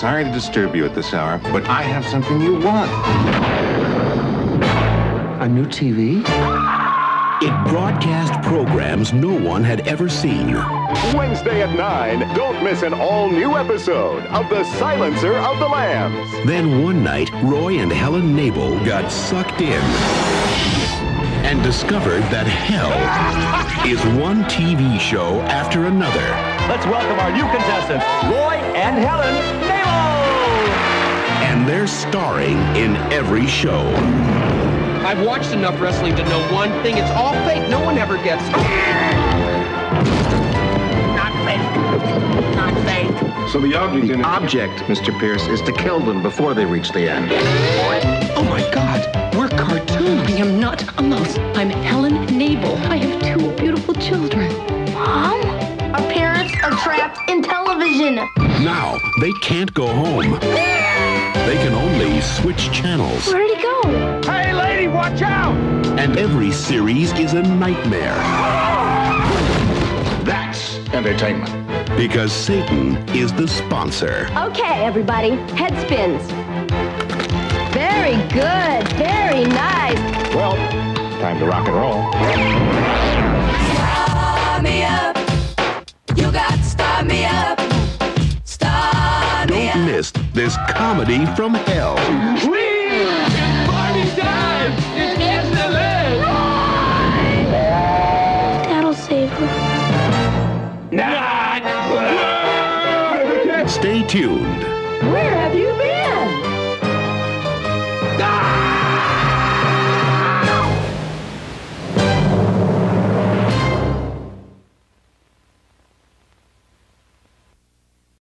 sorry to disturb you at this hour, but I have something you want. A new TV? It broadcast programs no one had ever seen. Wednesday at 9, don't miss an all-new episode of The Silencer of the Lambs. Then one night, Roy and Helen Knable got sucked in and discovered that hell is one TV show after another. Let's welcome our new contestants, Roy and Helen Knable! And they're starring in every show. I've watched enough wrestling to know one thing. It's all fake. No one ever gets... Not fake. Not fake. So the object The object, Mr. Pierce, is to kill them before they reach the end. Oh my God, we're cartoons. I am not a mouse. I'm Helen Knable. I have two beautiful children. Mom? Our parents are trapped in television. Now, they can't go home. They can only switch channels. Where'd he go? Hey, lady, watch out! And every series is a nightmare. That's entertainment. Because Satan is the sponsor. Okay, everybody, head spins. Very good, very nice. Well, time to rock and roll. Start this comedy from hell. We party time! It's excellent! That'll save her. Not! Stay tuned. Where have you been?